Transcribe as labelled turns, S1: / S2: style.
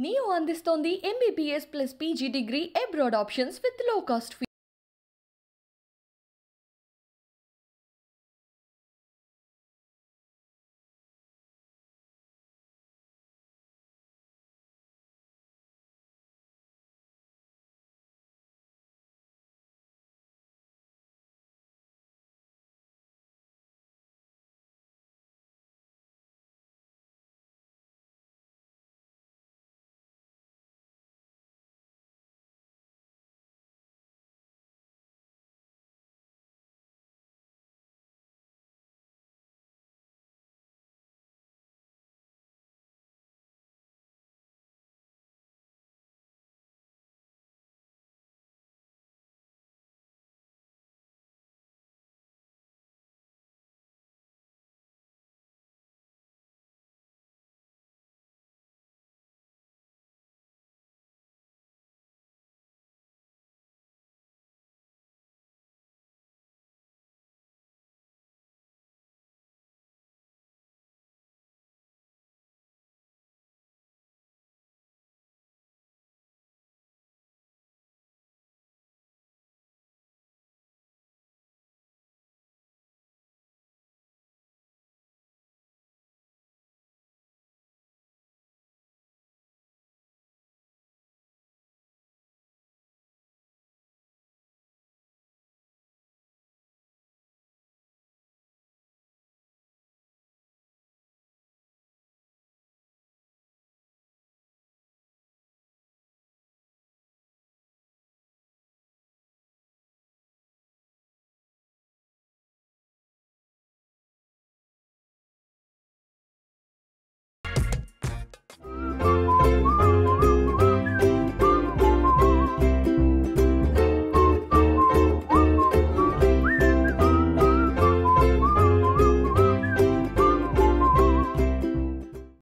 S1: neo అందిస్తోంది MBBS plus PG degree abroad options విత్లో cost fee